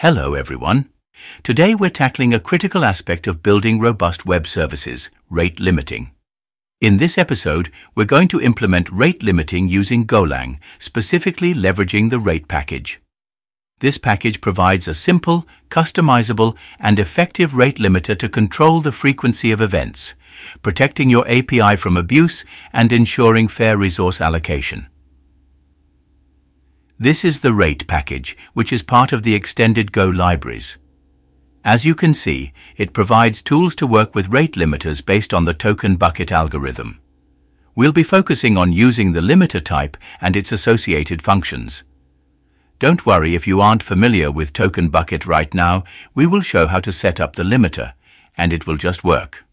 Hello everyone. Today we're tackling a critical aspect of building robust web services, rate limiting. In this episode, we're going to implement rate limiting using Golang, specifically leveraging the rate package. This package provides a simple, customizable, and effective rate limiter to control the frequency of events, protecting your API from abuse and ensuring fair resource allocation. This is the rate package, which is part of the extended Go libraries. As you can see, it provides tools to work with rate limiters based on the token bucket algorithm. We'll be focusing on using the limiter type and its associated functions. Don't worry if you aren't familiar with token bucket right now, we will show how to set up the limiter, and it will just work.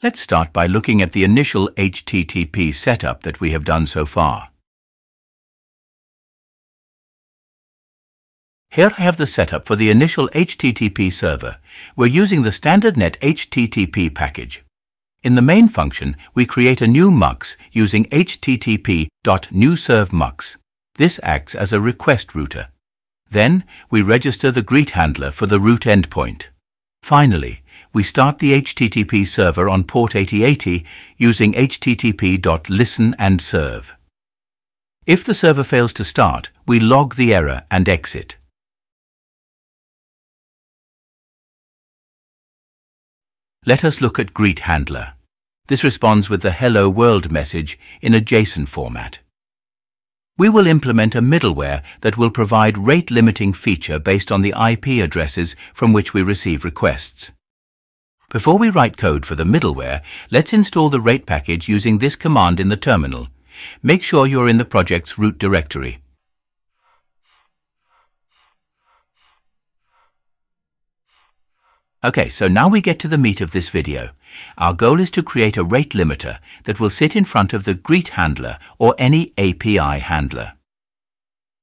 Let's start by looking at the initial HTTP setup that we have done so far. Here I have the setup for the initial HTTP server. We're using the standard net HTTP package. In the main function, we create a new MUX using http.NewServeMux. This acts as a request router. Then, we register the greet handler for the root endpoint. Finally, we start the HTTP server on port 8080 using http.listenandserve. If the server fails to start, we log the error and exit. Let us look at Greet Handler. This responds with the Hello World message in a JSON format. We will implement a middleware that will provide rate limiting feature based on the IP addresses from which we receive requests. Before we write code for the middleware, let's install the rate package using this command in the terminal. Make sure you're in the project's root directory. Okay, so now we get to the meat of this video. Our goal is to create a rate limiter that will sit in front of the greet handler or any API handler.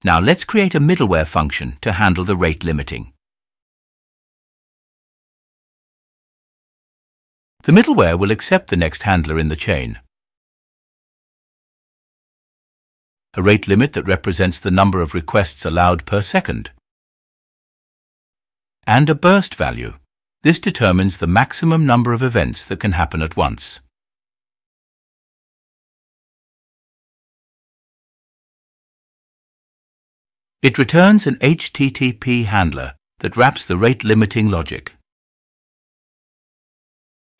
Now let's create a middleware function to handle the rate limiting. The middleware will accept the next handler in the chain. A rate limit that represents the number of requests allowed per second. And a burst value this determines the maximum number of events that can happen at once. It returns an HTTP handler that wraps the rate limiting logic.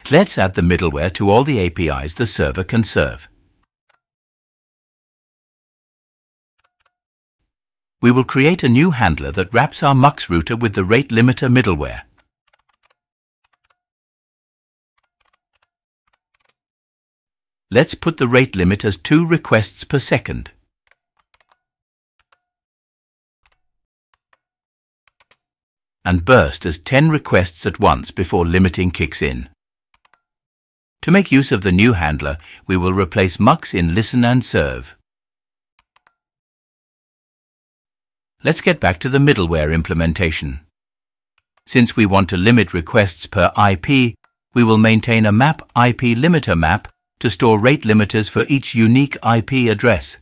Let's add the middleware to all the APIs the server can serve. We will create a new handler that wraps our MUX router with the rate limiter middleware. Let's put the rate limit as two requests per second. and burst as 10 requests at once before limiting kicks in. To make use of the new handler, we will replace MUX in listen and serve. Let's get back to the middleware implementation. Since we want to limit requests per IP, we will maintain a map IP limiter map to store rate limiters for each unique IP address.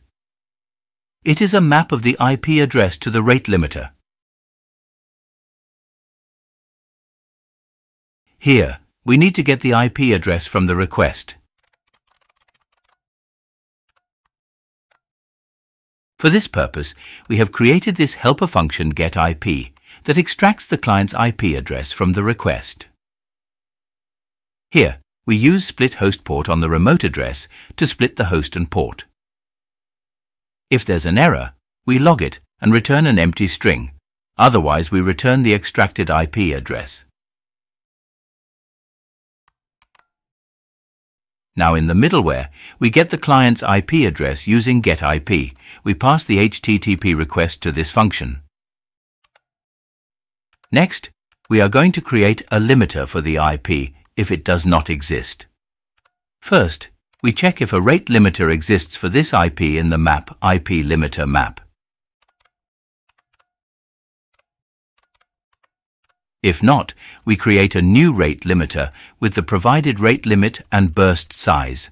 It is a map of the IP address to the rate limiter. Here, we need to get the IP address from the request. For this purpose, we have created this helper function getIP that extracts the client's IP address from the request. Here, we use split host port on the remote address to split the host and port. If there's an error, we log it and return an empty string. Otherwise, we return the extracted IP address. Now in the middleware, we get the client's IP address using getIP. We pass the HTTP request to this function. Next, we are going to create a limiter for the IP if it does not exist. First, we check if a rate limiter exists for this IP in the map IP limiter map. If not, we create a new rate limiter with the provided rate limit and burst size.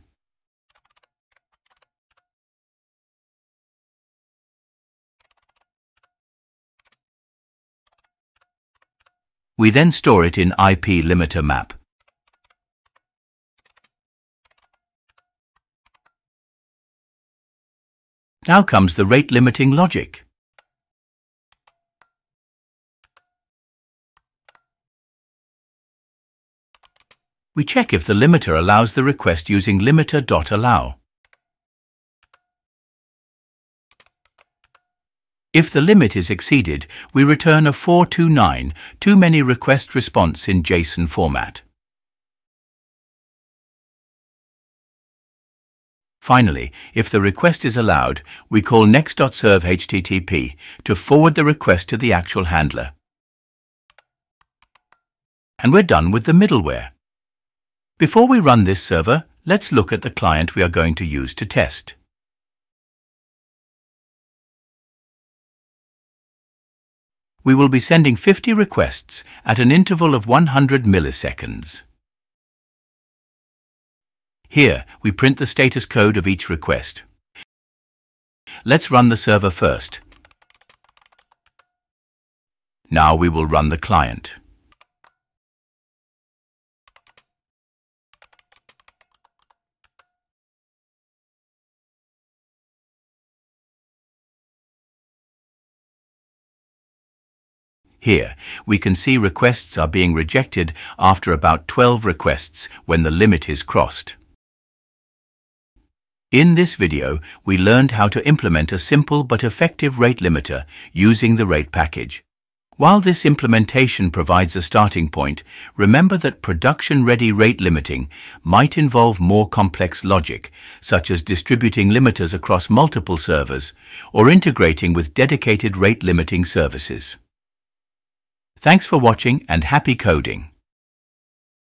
We then store it in IP limiter map. Now comes the rate limiting logic. We check if the limiter allows the request using limiter.allow. If the limit is exceeded, we return a 429 too many request response in JSON format. Finally, if the request is allowed, we call next.serve HTTP to forward the request to the actual handler. And we're done with the middleware. Before we run this server, let's look at the client we are going to use to test. We will be sending 50 requests at an interval of 100 milliseconds. Here, we print the status code of each request. Let's run the server first. Now we will run the client. Here, we can see requests are being rejected after about 12 requests when the limit is crossed. In this video, we learned how to implement a simple but effective rate limiter using the rate package. While this implementation provides a starting point, remember that production-ready rate limiting might involve more complex logic, such as distributing limiters across multiple servers or integrating with dedicated rate limiting services. Thanks for watching and happy coding.